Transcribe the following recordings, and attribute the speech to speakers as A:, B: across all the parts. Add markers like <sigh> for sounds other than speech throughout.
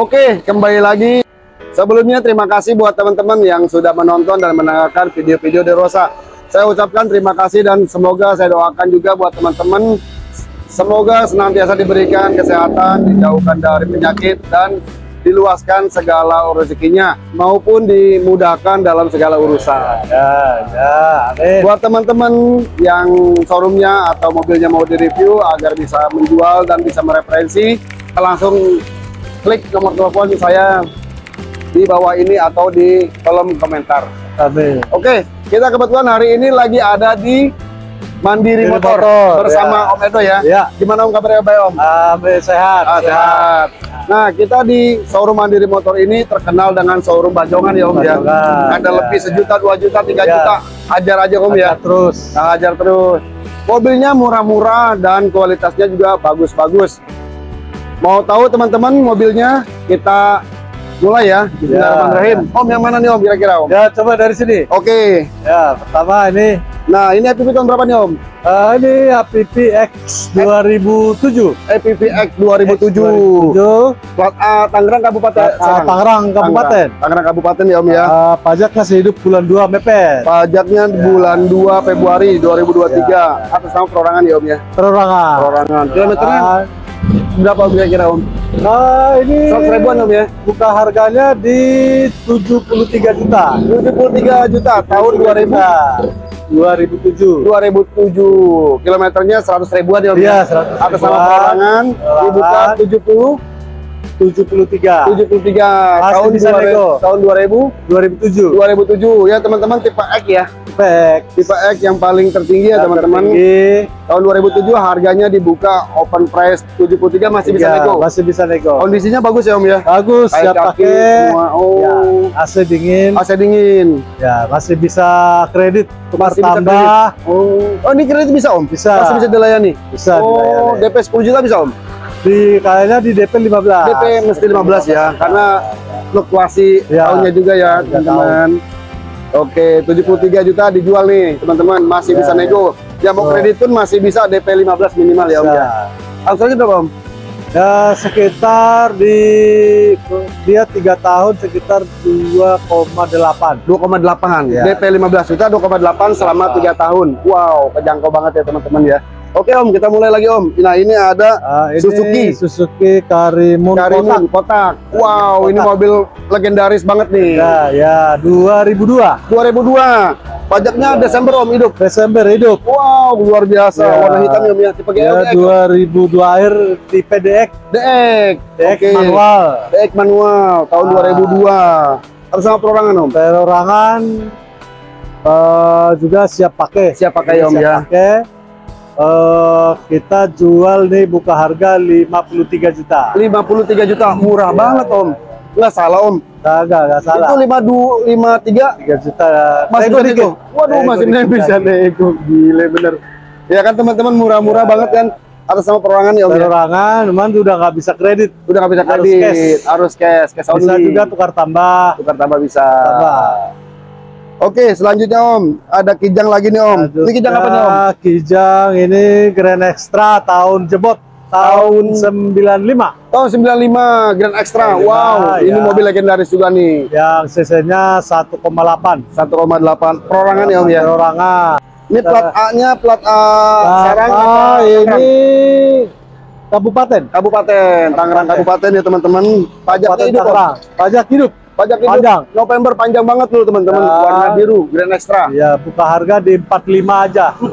A: Oke, kembali lagi. Sebelumnya terima kasih buat teman-teman yang sudah menonton dan mendengarkan video-video De Rosa. Saya ucapkan terima kasih dan semoga saya doakan juga buat teman-teman semoga senantiasa diberikan kesehatan, dijauhkan dari penyakit dan diluaskan segala rezekinya maupun dimudahkan dalam segala urusan.
B: Ya, ya, amin.
A: Buat teman-teman yang showroomnya atau mobilnya mau direview agar bisa menjual dan bisa mereferensi, langsung klik nomor telepon saya di bawah ini atau di kolom komentar.
B: Amin.
A: Oke, kita kebetulan hari ini lagi ada di Mandiri Motor,
B: Motor,
A: bersama
B: ya.
A: Om Edo ya.
B: Ya.
A: Gimana Om kabarnya Baik Om?
B: Amin sehat.
A: Ah, sehat. Nah, kita di showroom Mandiri Motor ini terkenal dengan showroom bajongan ya Om ya.
B: Bajongan,
A: Ada
B: ya,
A: lebih
B: ya.
A: sejuta, dua juta, tiga
B: Ya.
A: juta. Ajar aja Om ya.
B: Sehat terus.
A: Nah, ajar terus. Mobilnya murah-murah dan kualitasnya juga bagus-bagus. Mau tahu teman-teman mobilnya? Kita mulai ya. Bismillahirrahmanirrahim. Om yang mana nih Om kira-kira Om?
B: Ya, coba dari sini.
A: Oke.
B: Ya, pertama ini
A: Nah, ini APV tahun berapa nih Om?
B: eh, ini APP X 2007.
A: APV X 2007.
B: 2007.
A: Plat A Tangerang Kabupaten.
B: Ah,
A: Serang.
B: Tangerang Kabupaten.
A: Tangerang Kabupaten ya Om ya.
B: Ah, pajak masih hidup bulan 2 mepet.
A: Pajaknya
B: Ya.
A: bulan 2 Februari 2023 atas nama perorangan ya Om ya.
B: Perorangan.
A: Perorangan. Kilometernya
B: Ah,
A: berapa kira-kira Om?
B: Nah, ini
A: 100 ribuan Om ya.
B: buka harganya di 73 juta.
A: 73 juta tahun 2000
B: Nah, 2007.
A: 2007 kilometernya 100 ribuan ya Om
B: Iya,
A: ya?
B: 100
A: atas nama Perorangan. dibuka 70
B: 73.
A: 73
B: Masih
A: tahun
B: bisa
A: 2000
B: nego.
A: tahun 2000
B: 2007.
A: 2007 ya teman-teman tipe X ya
B: Back.
A: tipe X yang paling tertinggi ya teman-teman tahun 2007 harganya dibuka open price 73 masih bisa
B: Iya,
A: nego
B: Masih bisa nego.
A: kondisinya bagus ya Om ya
B: Bagus, siap pakai.
A: semua. oh
B: Ya, AC dingin.
A: AC dingin
B: Ya, masih bisa kredit. Tukar
A: Masih bisa
B: tambah.
A: oh oh ini kredit bisa Om
B: Bisa.
A: masih bisa dilayani
B: Bisa
A: oh
B: dilayani.
A: DP 10 juta bisa Om
B: Di kayaknya di DP 15.
A: DP mesti 15 ya karena fluktuasi
B: Ya.
A: tahunnya juga ya
B: Tiga
A: teman-teman Oke 73 juta dijual nih teman-teman masih
B: Ya,
A: bisa
B: ya.
A: nego ya mau
B: Oh.
A: kredit pun masih bisa DP 15 minimal ya Om ya angsurannya berapa Om?
B: Ya sekitar di dia tiga tahun sekitar 2,8.
A: 2,8
B: Ya.
A: DP 15 juta 2,8 selama 3 tahun wow kejangkau banget ya teman-teman ya Oke Om kita mulai lagi Om nah ini ada
B: Ah, ini
A: Suzuki.
B: Suzuki Karimun
A: Karimun
B: kotak.
A: kotak wow ini
B: Kotak.
A: mobil legendaris banget nih
B: Ya, ya 2002
A: 2002 pajaknya Desember Om hidup
B: Desember hidup.
A: Wow, luar biasa.
B: Ya.
A: Warna hitam ya, Om ya. Tipe
B: Ya
A: GLX.
B: 2002 akhir tipe DX,
A: DX.
B: DX
A: Oke.
B: manual.
A: DX manual tahun
B: Ah.
A: 2002. Harus sama perorangan, Om.
B: Perorangan eh, juga siap pakai.
A: Siap pakai,
B: Ini
A: Om,
B: siap
A: ya.
B: pakai. Eh, kita jual nih buka harga 53 juta.
A: 53 juta, murah
B: Ya.
A: banget, Om. Nggak salah, Om.
B: Kagak, nggak salah.
A: Itu 52 53
B: 3 juta.
A: masih
B: Nego
A: bisa nego.
B: dikit.
A: Waduh,
B: Nego
A: masih bisa
B: lagi.
A: nego. Gile bener. Ya kan teman-teman murah-murah
B: Ya,
A: banget kan. Atas sama perorangan ya, Om ya.
B: Perorangan, cuman udah nggak bisa kredit.
A: Udah nggak bisa
B: Harus
A: kredit,
B: cash.
A: harus cash, cash
B: Bisa juga tukar tambah.
A: tukar tambah bisa.
B: Tambah.
A: Oke, selanjutnya Om, ada kijang lagi nih Om. Ini kijang apa nih Om?
B: Selanjutnya, Kijang ini Grand Extra tahun jebot tahun 95
A: Tahun 95 Grand Extra.
B: 95,
A: Wow, ini
B: ya.
A: mobil legendaris juga nih.
B: yang cc-nya 1,8
A: 1,8 perorangan ya Om ya.
B: perorangan.
A: Ini plat A-nya plat A Serang
B: Ah, ini kabupaten
A: Kabupaten, Tangerang Kabupaten ya teman-teman. Pajaknya
B: Kabupaten
A: hidup.
B: Pajak hidup.
A: Pajak hidup.
B: Panjang.
A: November panjang banget loh teman-teman.
B: Ya.
A: Warna biru Grand Extra.
B: Ya, buka harga di 45 aja.
A: 45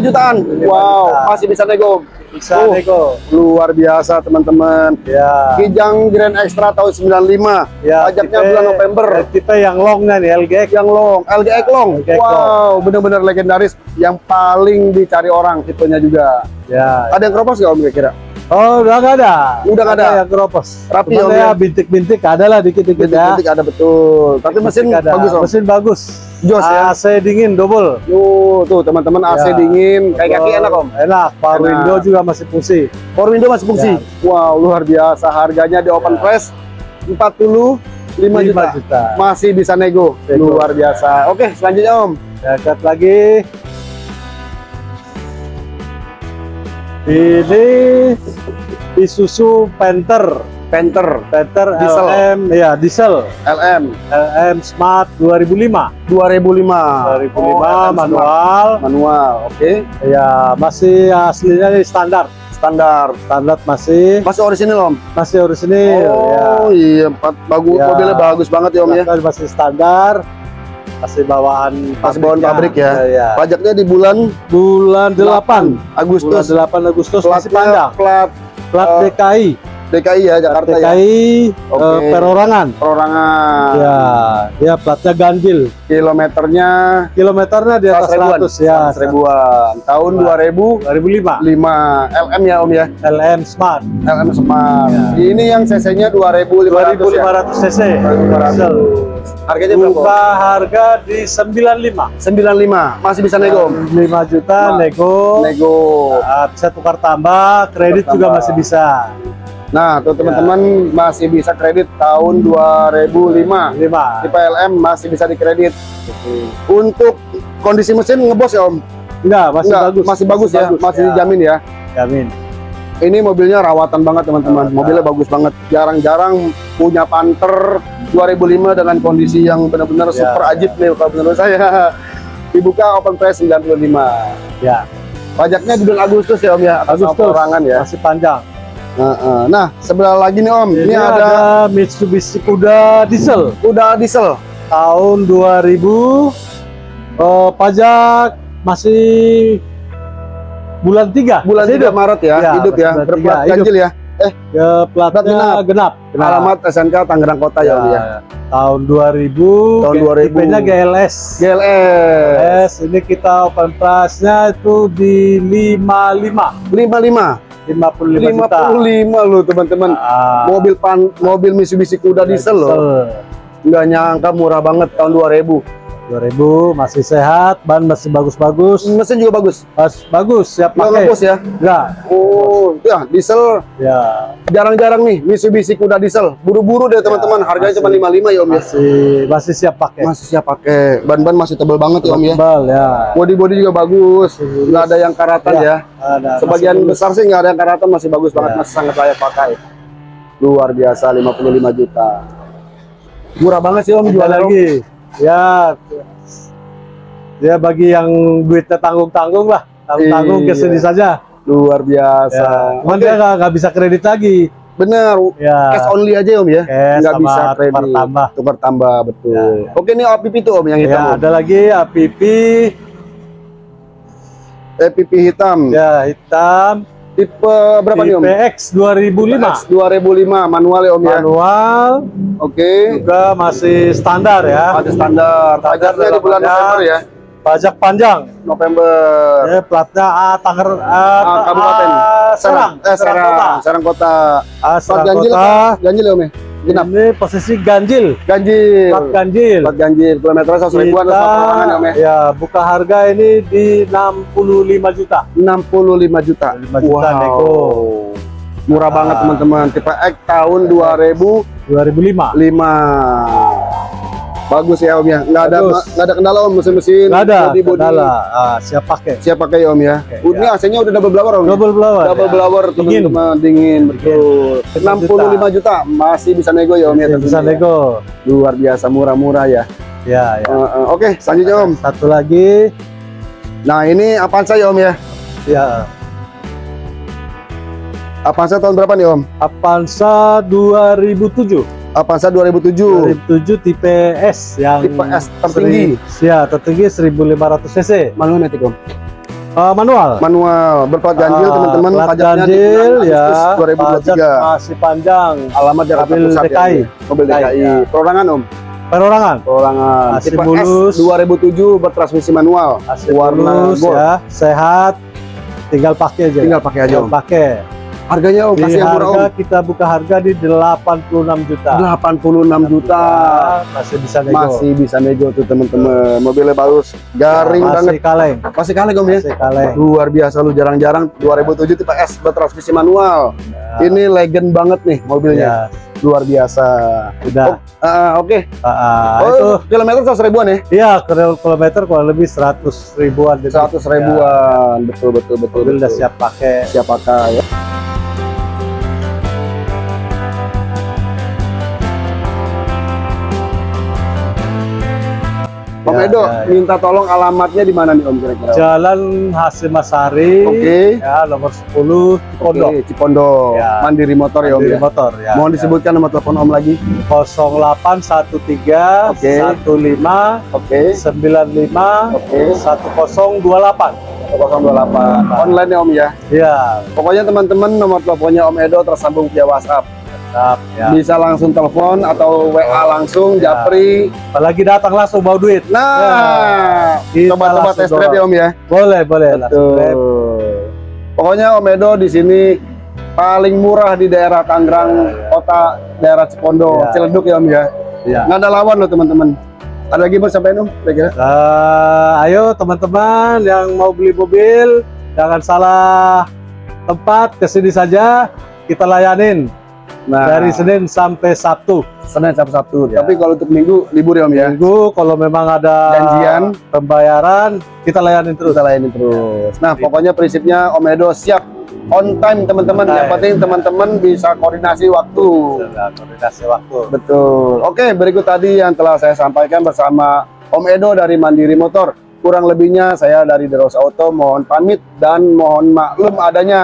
A: jutaan. Wow,
B: juta.
A: masih bisa nego.
B: Bisa
A: Oh.
B: nego.
A: Luar biasa teman-teman.
B: Ya.
A: Kijang Grand Extra tahun 95.
B: Ya,
A: Pajaknya
B: tipe-
A: bulan November.
B: eh, Tipe yang longnya nih LGX.
A: yang long, LGX long.
B: LGX
A: wow, benar-benar legendaris yang paling dicari orang tipenya juga.
B: Ya.
A: Ada yang keropos nggak Om kira-kira?
B: Oh, udah nggak ada.
A: Udah nggak ada.
B: yang keropos.
A: Rapi,
B: Cuman ya
A: ya.
B: bintik-bintik ada lah dikit-dikit ya.
A: Titik ada betul. Tapi mesin
B: Bintik ada.
A: bagus Om.
B: Mesin bagus.
A: Jos ya.
B: AC dingin double.
A: Tuh, tuh teman-teman AC
B: Ya.
A: dingin, kayak kaki enak Om.
B: Enak. Power
A: Enak.
B: window juga masih fungsi.
A: Power window masih fungsi. Wow, luar biasa. Harganya di open
B: Ya.
A: price 45
B: 5
A: juta.
B: juta.
A: Masih bisa nego.
B: Nego.
A: Luar biasa. Oke, selanjutnya Om.
B: Dekat lagi. Ini Isuzu Panther.
A: Panther.
B: Panther
A: Diesel.
B: LM ya diesel.
A: LM
B: LM Smart 2005
A: 2005
B: 2005
A: Oh, LM
B: manual
A: Smart. manual. Oke.
B: Ya masih aslinya standar.
A: Standar.
B: Standar masih.
A: Masih orisinil om?
B: Masih orisinil ya
A: oh iya empat bagus
B: Ya.
A: mobilnya bagus banget ya om ya?
B: Masih standar. Masih bawaan
A: Masih bawaan pabrik ya.
B: ya.
A: pajaknya di bulan?
B: Bulan 8 bulan
A: Agustus.
B: 8 Agustus masih panjang.
A: plat
B: plat
A: eh,
B: DKI
A: DKI ya Jakarta ya?
B: DKI eh, perorangan.
A: Perorangan.
B: Ya dia platnya ganjil.
A: Kilometernya?
B: Kilometernya di atas 100 ya.
A: 100 ribuan. Tahun 2005
B: 2005
A: LM ya om ya?
B: LM Smart.
A: LM Smart.
B: Ya.
A: ini yang cc nya 2500 ya?
B: 2500 cc.
A: 2500.
B: Diesel.
A: harganya berapa
B: buka harga di 95
A: 95 masih bisa nego om?
B: 5 juta
A: Ma-
B: nego.
A: nego.
B: Ah, bisa tukar tambah kredit
A: Tukar
B: juga
A: tambah.
B: masih bisa
A: nah tuh teman-teman masih bisa kredit tahun 2005
B: 5
A: tipe LM masih bisa dikredit. Untuk kondisi mesin ngebos ya om?
B: Enggak masih
A: Enggak,
B: bagus.
A: masih bagus ya masih dijamin ya.
B: jamin.
A: Ini mobilnya rawatan banget teman-teman. Mobilnya bagus banget. Jarang-jarang punya Panther 2005 dengan kondisi yang benar-benar
B: Ya,
A: super
B: ya.
A: ajib nih kalau menurut saya. <laughs> Dibuka open price 95
B: ya.
A: Pajaknya di bulan Agustus ya om ya atas
B: Agustus.
A: perorangan ya.
B: Masih panjang
A: Nah, eh. nah sebelah lagi nih om. Ini,
B: ini,
A: ada,
B: ada Mitsubishi Kuda diesel.
A: Udah diesel.
B: Tahun 2000 eh, pajak masih bulan 3
A: bulan 3 Maret ya,
B: Ya,
A: hidup ya. berplat
B: hidup.
A: ganjil ya.
B: Ya platnya
A: genap.
B: genap, genap.
A: alamat SNK Tangerang Kota ya, om ya?
B: Tahun 2000
A: Tahun
B: G-
A: 2000.
B: tipenya GLS
A: GLS
B: GLS ini kita open price-nya itu di 55
A: 55
B: 55 juta.
A: 55 loh teman-teman.
B: Ah,
A: mobil pan mobil Mitsubishi Kuda diesel loh. Nggak nyangka murah banget tahun 2000
B: 2000 masih sehat ban masih bagus-bagus.
A: Mesin juga bagus?
B: Mas, bagus siap pakai.
A: ngebos ya?
B: Enggak.
A: Oh ya diesel.
B: Ya.
A: Jarang-jarang nih Mitsubishi Kuda diesel. Buru-buru deh teman-teman. Harganya cuma
B: masih.
A: 55 ya om ya?
B: masih masih siap pakai.
A: Masih siap pakai. Ban-ban masih tebel banget ya om ya?
B: Tebal ya.
A: Body-body juga bagus.
B: Masih
A: nggak ada yang karatan
B: Ya.
A: ya?
B: ada
A: sebagian
B: masih
A: besar sih nggak ada yang karatan masih bagus banget
B: Ya.
A: masih sangat layak pakai. Luar biasa 55 juta. Murah banget sih om om.
B: lagi. Ya ya bagi yang duitnya tanggung-tanggung lah. Tanggung-tanggung
A: Iya.
B: ke sini saja.
A: Luar biasa.
B: Ya. cuman dia nggak bisa kredit lagi.
A: Bener
B: ya.
A: Cash only aja om ya? Nggak bisa
B: tukar
A: kredit.
B: tambah.
A: Tukar tambah betul.
B: Ya, ya.
A: oke ini OPP tuh om yang hitam
B: ya
A: om.
B: ada lagi APP
A: EPP hitam.
B: Ya hitam.
A: Tipe berapa nih om?
B: Tipe X 2005
A: X 2005 manual ya om ya?
B: Manual.
A: Oke.
B: Juga masih standar ya.
A: Ada standar. Pajaknya di bulan. November ya
B: pajak panjang.
A: November.
B: Ya platnya A Tanger A,
A: Ah, kabupaten.
B: A, Serang.
A: Eh
B: Serang
A: Serang
B: Kota.
A: Serang Kota.
B: A, Serang
A: ganjil
B: Kota.
A: ganjil ya? Om genap.
B: Ini posisi ganjil.
A: Ganjil.
B: Plat ganjil.
A: Plat ganjil. Kilometernya 100 ribuan
B: kita
A: terus perorangan ya om ya?
B: Ya buka harga ini di 65 juta.
A: 65 juta.
B: 65 juta nego.
A: murah
B: Ah.
A: banget teman-teman. Tipe X tahun 2005
B: 2005
A: bagus ya om ya. Nggak ada
B: Bagus.
A: nggak ada kendala om mesin-mesin
B: nggak ada
A: body body
B: kendala. Ah, siap pakai.
A: Siap pakai ya om ya.
B: Oke,
A: ini AC-nya udah double blower om ya?
B: double blower
A: double
B: ya.
A: blower
B: Dingin.
A: teman-teman dingin betul. 65 juta. Masih bisa nego ya om ya
B: bisa
A: ya.
B: nego.
A: Luar biasa murah-murah ya.
B: Ya ya.
A: Eh, eh, oke selanjutnya om.
B: Satu lagi.
A: Nah ini Avanza ya om ya?
B: Ya.
A: Avanza tahun berapa nih om?
B: Avanza 2007
A: Avanza 2007
B: 2007 tipe S yang
A: Tipe S tertinggi.
B: seri- ya tertinggi 1500 cc.
A: Manual metik om
B: Eh, manual.
A: Manual. Berplat ganjil
B: Ah,
A: teman-teman.
B: plat
A: pajaknya
B: ganjil ya.
A: Agustus
B: pajak
A: 2023
B: masih panjang.
A: Alamat Jakarta
B: Mobil
A: Pusat ya,
B: DKI.
A: Ya? mobil
B: DKI,
A: DKI
B: ya.
A: perorangan om?
B: Perorangan.
A: Perorangan.
B: Masih
A: tipe
B: mulus.
A: S 2007 bertransmisi manual.
B: Masih
A: Warna
B: mulus
A: gold.
B: ya. Sehat. Tinggal pakai aja.
A: Tinggal pakai aja
B: tinggal
A: om.
B: pakai
A: harganya om
B: di
A: kasih yang murah
B: harga
A: om
B: kita buka harga di 86 juta.
A: 86 juta.
B: masih bisa nego.
A: Masih bisa nego tuh teman-teman. Mobilnya bagus garing
B: masih
A: banget.
B: kaleng.
A: Masih kalah om ya?
B: Masih kaleng.
A: Luar biasa lu jarang-jarang. 2007 tipe S bertransmisi manual.
B: Ya,
A: ini legend banget nih mobilnya.
B: Ya
A: luar biasa.
B: Udah.
A: Oh, Ah, oke.
B: Ah, ah,
A: oh
B: itu
A: kilometer 100 ribuan ya?
B: Iya, kilo- kilometer kurang lebih 100 ribuan.
A: 100 ribuan. Betul betul betul
B: Mobil udah
A: betul.
B: siap pakai.
A: siap pakai ya Om
B: Ya,
A: Edo,
B: ya, ya.
A: minta tolong alamatnya di mana nih Om kira-kira?
B: Jalan Hasim Masari.
A: Oke.
B: Ya, nomor 10 Cipondo.
A: Oke, Cipondo.
B: Ya.
A: Mandiri Motor ya Om
B: Mandiri
A: ya.
B: motor ya.
A: Mohon
B: ya.
A: disebutkan nomor telepon Om lagi.
B: 0813
A: Oke.
B: 15
A: Oke.
B: 95
A: Oke.
B: 1028.
A: 028. Online ya Om ya.
B: Ya,
A: Pokoknya teman-teman nomor teleponnya Om Edo tersambung via WhatsApp.
B: Tetap ya.
A: Bisa langsung telepon atau WA langsung
B: Ya.
A: Japri.
B: Apalagi datang langsung bawa duit.
A: Nah,
B: Kita
A: coba-coba tes drive ya. Om ya.
B: Boleh, boleh.
A: Tuh. Pokoknya Om Edo di sini paling murah di daerah Tangerang, kota daerah Cipondo,
B: Ya.
A: Ciledug ya Om ya.
B: Ya.
A: Nggak ada lawan loh teman-teman. Ada lagi mau sampein Om? Kira-kira?
B: Eh, ayo teman-teman yang mau beli mobil, jangan salah tempat, ke sini saja kita layanin
A: Nah,
B: dari Senin sampai Sabtu.
A: Senin sampai Sabtu.
B: Ya.
A: Tapi kalau untuk Minggu libur ya Om ya.
B: Minggu kalau memang ada
A: Janjian.
B: pembayaran, kita layanin terus.
A: Kita layani terus. Nah, pokoknya prinsipnya Om Edo siap on time teman-teman. Yang penting teman-teman bisa koordinasi waktu.
B: Sudah koordinasi waktu.
A: Betul. Oke, berikut tadi yang telah saya sampaikan bersama Om Edo dari Mandiri Motor. Kurang lebihnya saya dari Deros Auto mohon pamit dan mohon maklum adanya.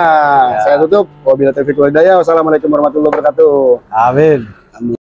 B: Ya.
A: Saya tutup. Wabillahi taufiq wal hidayah. Wassalamualaikum warahmatullahi wabarakatuh.
B: Amin.